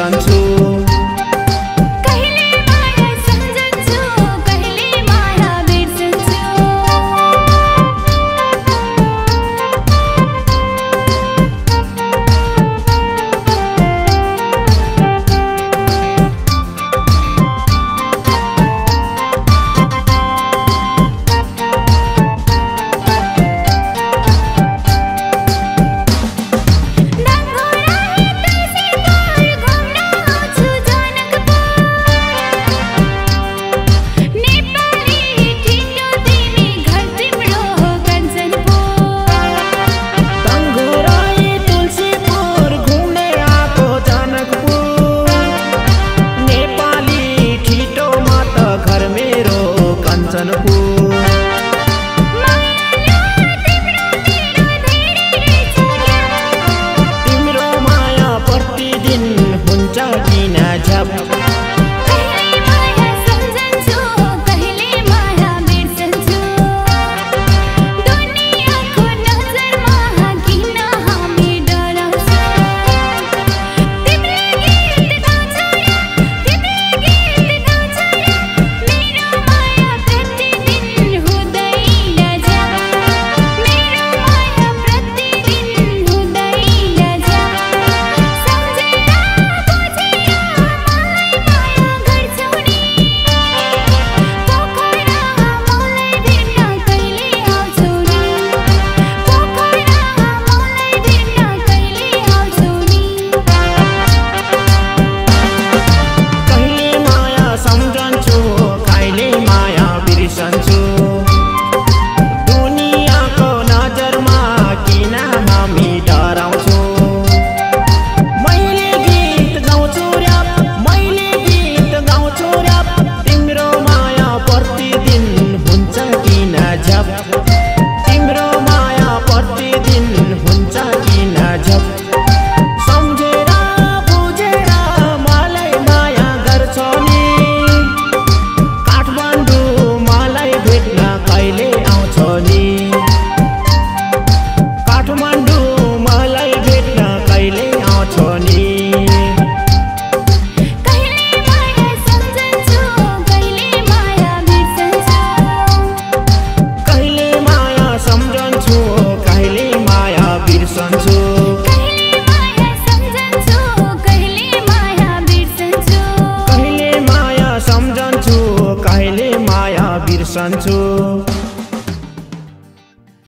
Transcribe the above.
santu